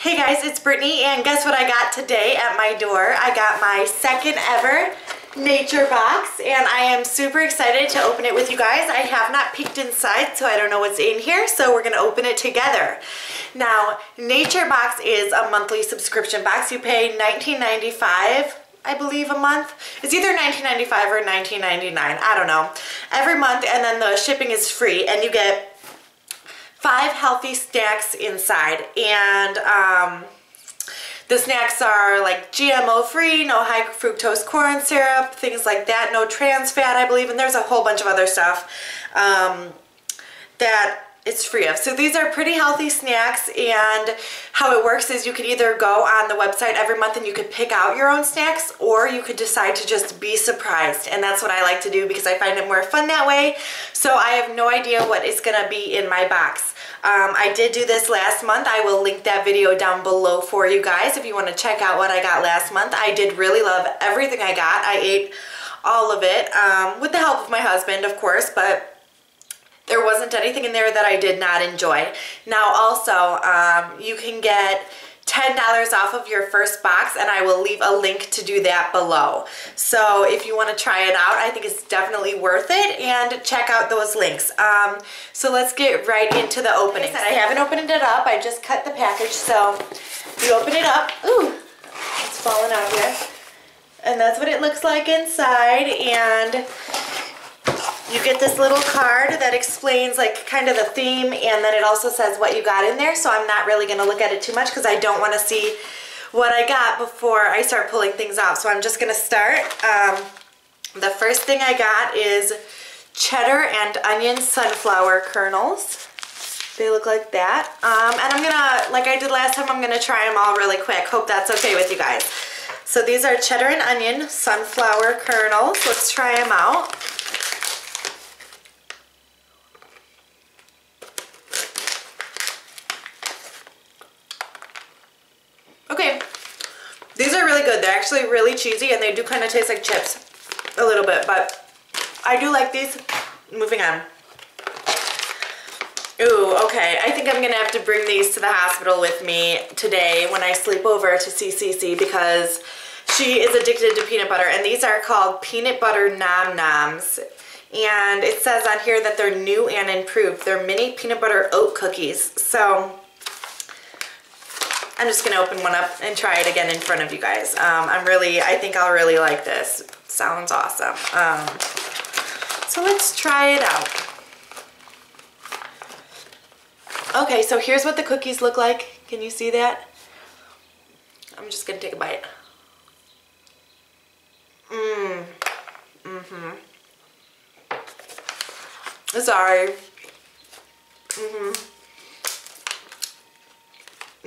Hey guys, it's Brittany and guess what I got today at my door? I got my second ever nature box and I am super excited to open it with you guys. I have not peeked inside so I don't know what's in here so we're going to open it together. Now nature box is a monthly subscription box. You pay $19.95 I believe a month. It's either $19.95 or $19.99. I don't know. Every month and then the shipping is free and you get five healthy snacks inside. And um, the snacks are like GMO free, no high fructose corn syrup, things like that, no trans fat, I believe, and there's a whole bunch of other stuff um, that it's free of. So these are pretty healthy snacks and how it works is you could either go on the website every month and you could pick out your own snacks or you could decide to just be surprised and that's what I like to do because I find it more fun that way. So I have no idea what is going to be in my box. Um, I did do this last month. I will link that video down below for you guys if you want to check out what I got last month. I did really love everything I got. I ate all of it um, with the help of my husband, of course, but there wasn't anything in there that I did not enjoy. Now also, um, you can get $10 off of your first box and I will leave a link to do that below. So if you want to try it out, I think it's definitely worth it and check out those links. Um, so let's get right into the opening. I haven't opened it up, I just cut the package. So you open it up, ooh, it's falling out here. And that's what it looks like inside and you get this little card that explains like kind of the theme and then it also says what you got in there so I'm not really going to look at it too much because I don't want to see what I got before I start pulling things out so I'm just going to start. Um, the first thing I got is cheddar and onion sunflower kernels. They look like that. Um, and I'm gonna, like I did last time, I'm gonna try them all really quick. Hope that's okay with you guys. So these are cheddar and onion sunflower kernels. Let's try them out. Good. They're actually really cheesy and they do kind of taste like chips a little bit, but I do like these. Moving on. Ooh, okay. I think I'm to have to bring these to the hospital with me today when I sleep over to Cece because she is addicted to peanut butter. And these are called peanut butter nom noms. And it says on here that they're new and improved. They're mini peanut butter oat cookies. So I'm just gonna open one up and try it again in front of you guys. Um, I'm really, I think I'll really like this. Sounds awesome. Um, so let's try it out. Okay, so here's what the cookies look like. Can you see that? I'm just gonna take a bite. Mmm. Mm-hmm. Sorry. Mm-hmm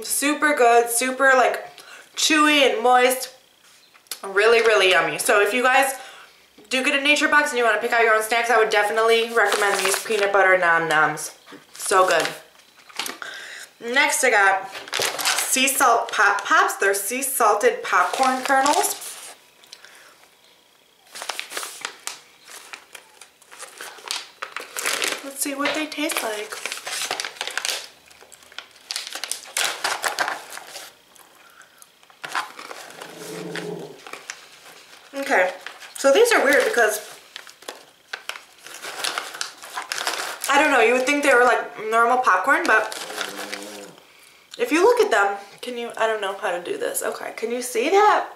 super good, super like chewy and moist. Really, really yummy. So if you guys do get a nature box and you want to pick out your own snacks, I would definitely recommend these peanut butter nom noms. So good. Next I got sea salt pop pops. They're sea salted popcorn kernels. Let's see what they taste like. Okay, so these are weird because I don't know, you would think they were like normal popcorn, but if you look at them, can you, I don't know how to do this. Okay, can you see that?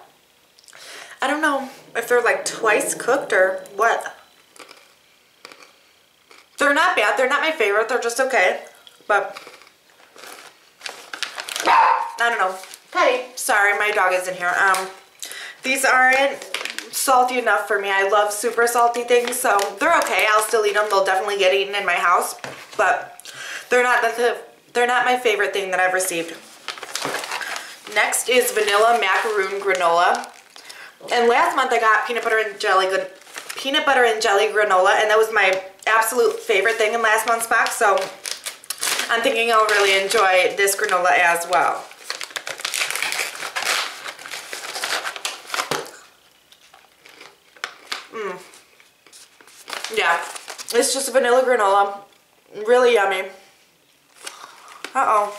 I don't know if they're like twice cooked or what. They're not bad. They're not my favorite. They're just okay. But I don't know. Petty. Sorry, my dog is in here. Um, these aren't salty enough for me. I love super salty things, so they're okay. I'll still eat them. They'll definitely get eaten in my house, but they're not the they're not my favorite thing that I've received. Next is vanilla macaroon granola. And last month I got peanut butter and jelly good peanut butter and jelly granola, and that was my absolute favorite thing in last month's box. So I'm thinking I'll really enjoy this granola as well. Yeah, it's just a vanilla granola. Really yummy. Uh-oh.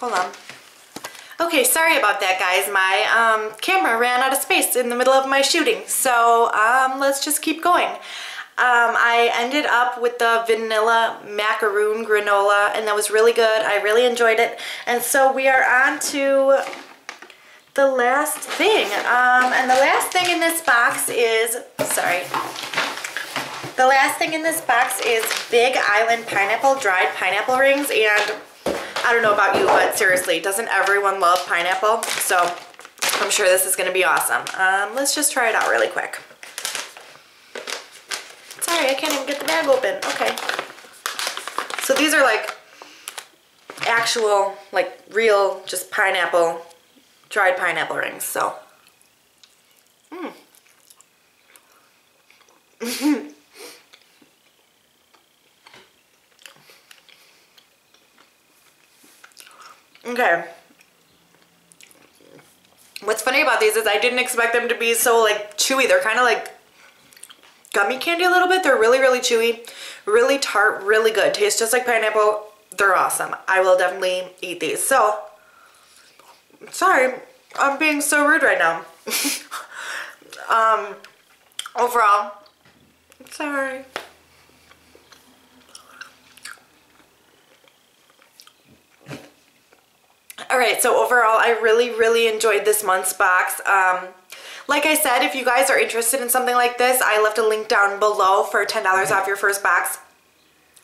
Hold on. Okay, sorry about that guys. My um, camera ran out of space in the middle of my shooting. So um, let's just keep going. Um, I ended up with the vanilla macaroon granola and that was really good. I really enjoyed it. And so we are on to the last thing. Um, and the last thing in this box is, sorry, the last thing in this box is Big Island Pineapple Dried Pineapple Rings. And I don't know about you, but seriously, doesn't everyone love pineapple? So I'm sure this is gonna be awesome. Um, let's just try it out really quick. Sorry, I can't even get the bag open. Okay. So these are like actual, like real, just pineapple, dried pineapple rings, so. Mmm. Okay. What's funny about these is I didn't expect them to be so like chewy. They're kind of like gummy candy a little bit. They're really, really chewy, really tart, really good. Tastes just like pineapple. They're awesome. I will definitely eat these. So, sorry, I'm being so rude right now. um, overall, sorry. All right, so overall, I really, really enjoyed this month's box. Um, like I said, if you guys are interested in something like this, I left a link down below for $10 off your first box.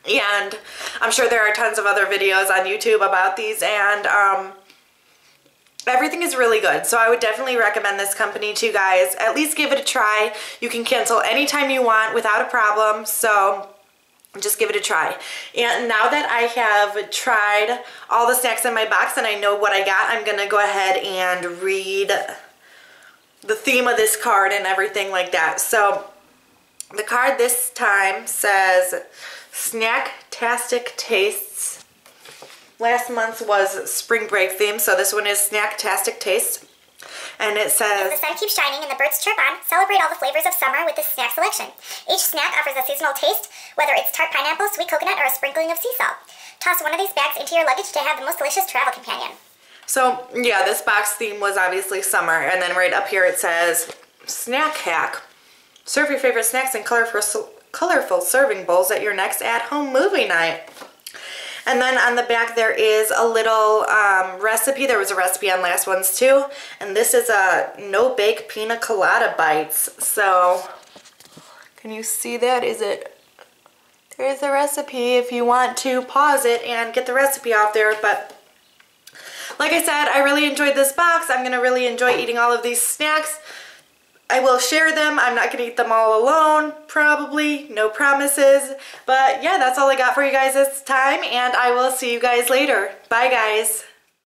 And I'm sure there are tons of other videos on YouTube about these and um, everything is really good. So I would definitely recommend this company to you guys. At least give it a try. You can cancel anytime you want without a problem. So just give it a try. And now that I have tried all the snacks in my box and I know what I got, I'm gonna go ahead and read the theme of this card and everything like that. So the card this time says Snacktastic Tastes. Last month was spring break theme, so this one is Snacktastic Taste. And it says, As the sun keeps shining and the birds chirp on, celebrate all the flavors of summer with this snack selection. Each snack offers a seasonal taste, whether it's tart pineapple, sweet coconut, or a sprinkling of sea salt. Toss one of these bags into your luggage to have the most delicious travel companion. So yeah, this box theme was obviously summer. And then right up here it says, Snack Hack. Serve your favorite snacks in colorful, colorful serving bowls at your next at-home movie night. And then on the back there is a little um, recipe. There was a recipe on last ones too. And this is a no-bake pina colada bites. So can you see that? Is it there's a recipe if you want to pause it and get the recipe off there. But like I said, I really enjoyed this box. I'm going to really enjoy eating all of these snacks. I will share them. I'm not going to eat them all alone, probably. No promises. But yeah, that's all I got for you guys this time, and I will see you guys later. Bye, guys.